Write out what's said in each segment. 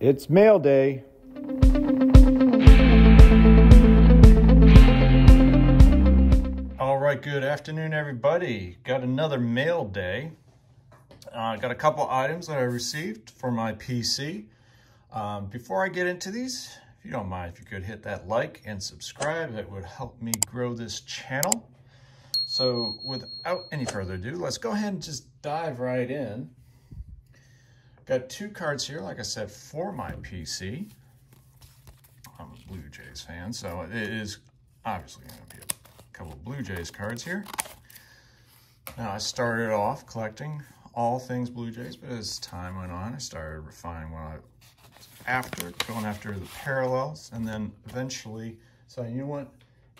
It's mail day. All right, good afternoon, everybody. Got another mail day. I uh, got a couple items that I received for my PC. Um, before I get into these, if you don't mind, if you could hit that like and subscribe, that would help me grow this channel. So without any further ado, let's go ahead and just dive right in. Got two cards here, like I said, for my PC. I'm a Blue Jays fan, so it is obviously going to be a couple of Blue Jays cards here. Now, I started off collecting all things Blue Jays, but as time went on, I started refining what I was after, going after the parallels, and then eventually, so you know what?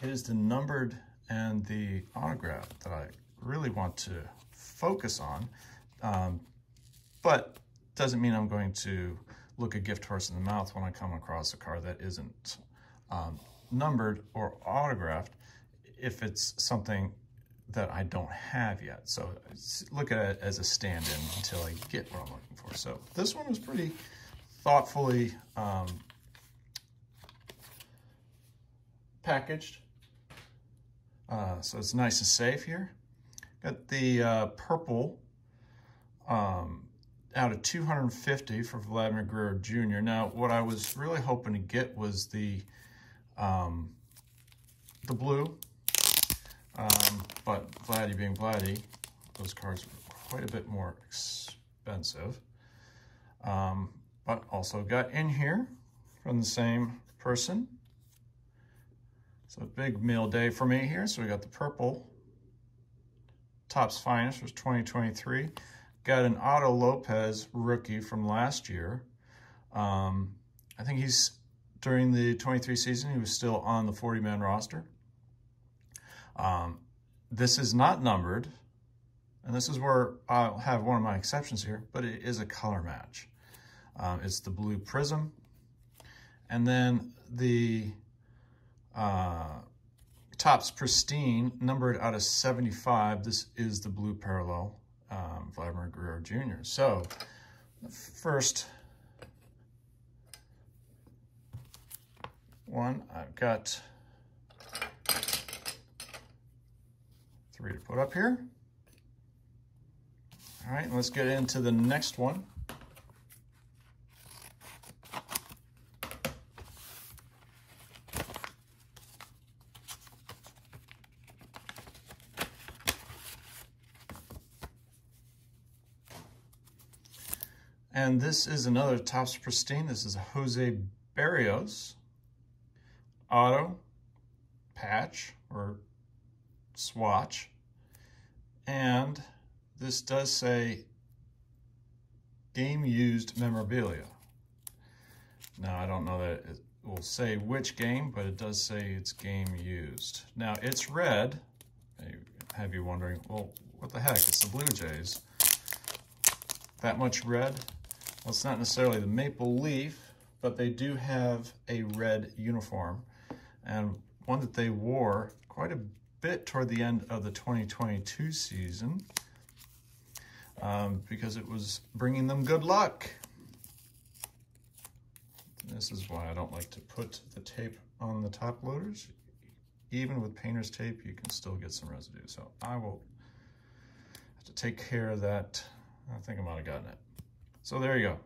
It is the numbered and the autograph that I really want to focus on. Um, but doesn't mean I'm going to look a gift horse in the mouth when I come across a car that isn't um, numbered or autographed if it's something that I don't have yet. So look at it as a stand-in until I get what I'm looking for. So this one was pretty thoughtfully um, packaged. Uh, so it's nice and safe here. Got the uh, purple um, out of 250 for Vladimir Guerrero Jr. Now, what I was really hoping to get was the um, the blue, um, but Vladdy being Vladdy, those cards were quite a bit more expensive. Um, but also got in here from the same person. So big mail day for me here. So we got the purple Topps Finest was 2023. Got an Otto Lopez rookie from last year. Um, I think he's, during the 23 season, he was still on the 40-man roster. Um, this is not numbered, and this is where I'll have one of my exceptions here, but it is a color match. Um, it's the blue prism. And then the uh, Topps Pristine, numbered out of 75. This is the blue parallel um, Vladimir Guerrero Jr. So first one, I've got three to put up here. All right, let's get into the next one. And this is another Topps Pristine. This is a Jose Berrios auto patch or swatch. And this does say game used memorabilia. Now, I don't know that it will say which game, but it does say it's game used. Now, it's red. I have you wondering, well, what the heck? It's the Blue Jays. That much red? Well, it's not necessarily the maple leaf, but they do have a red uniform and one that they wore quite a bit toward the end of the 2022 season um, because it was bringing them good luck. This is why I don't like to put the tape on the top loaders. Even with painter's tape, you can still get some residue. So I will have to take care of that. I think I might have gotten it. So there you go.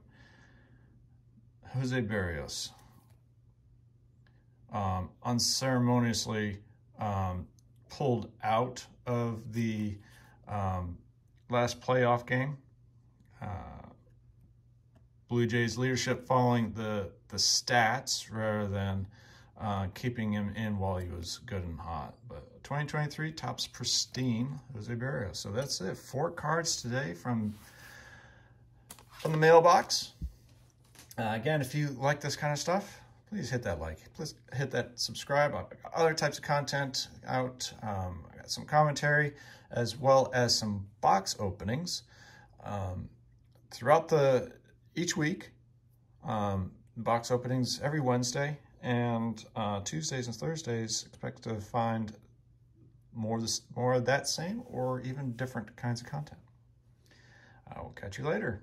Jose Berrios Um, unceremoniously um, pulled out of the um, last playoff game. Uh, Blue Jays leadership following the, the stats rather than uh, keeping him in while he was good and hot. But 2023 Topps Pristine Jose Berrios. So that's it. Four cards today from from the mailbox. Uh, again, if you like this kind of stuff, please hit that like. Please hit that subscribe. I've got other types of content out. Um, I got some commentary as well as some box openings um, throughout the each week. Um, box openings every Wednesday and uh, Tuesdays and Thursdays. Expect to find more of this, more of that same, or even different kinds of content. I will catch you later.